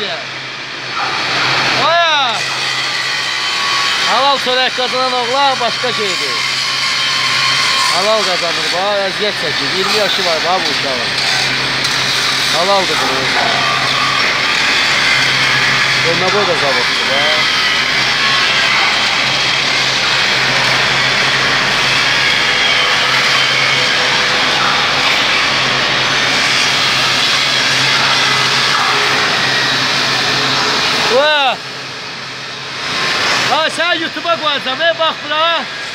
yet. Baya! Halal çörək qazanan oğlan başqa şeydir. Halal qazanır, bax, əziyyət çəkir. 20 yaşı var, bax, bu uşağın. Halaldır bunu. Dönmə boy da zavoddur, bax. Ha sən YouTube-a qoyacam, ey bax bura.